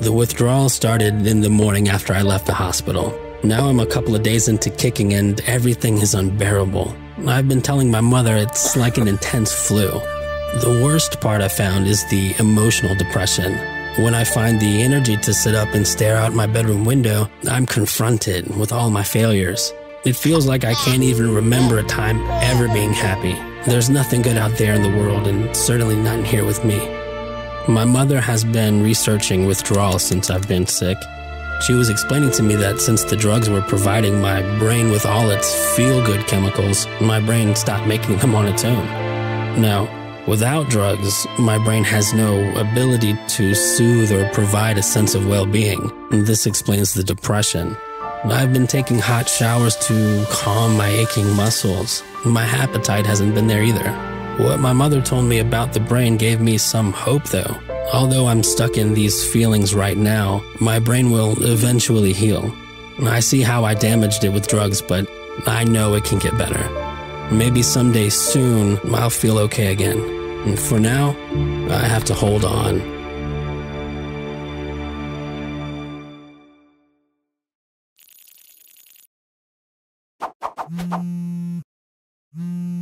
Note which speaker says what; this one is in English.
Speaker 1: The withdrawal started in the morning after I left the hospital. Now I'm a couple of days into kicking and everything is unbearable. I've been telling my mother it's like an intense flu. The worst part I found is the emotional depression. When I find the energy to sit up and stare out my bedroom window, I'm confronted with all my failures. It feels like I can't even remember a time ever being happy. There's nothing good out there in the world, and certainly none here with me. My mother has been researching withdrawal since I've been sick. She was explaining to me that since the drugs were providing my brain with all its feel good chemicals, my brain stopped making them on its own. Now, without drugs, my brain has no ability to soothe or provide a sense of well being. This explains the depression. I've been taking hot showers to calm my aching muscles. My appetite hasn't been there either. What my mother told me about the brain gave me some hope, though. Although I'm stuck in these feelings right now, my brain will eventually heal. I see how I damaged it with drugs, but I know it can get better. Maybe someday soon I'll feel okay again. And for now, I have to hold on.
Speaker 2: Mm.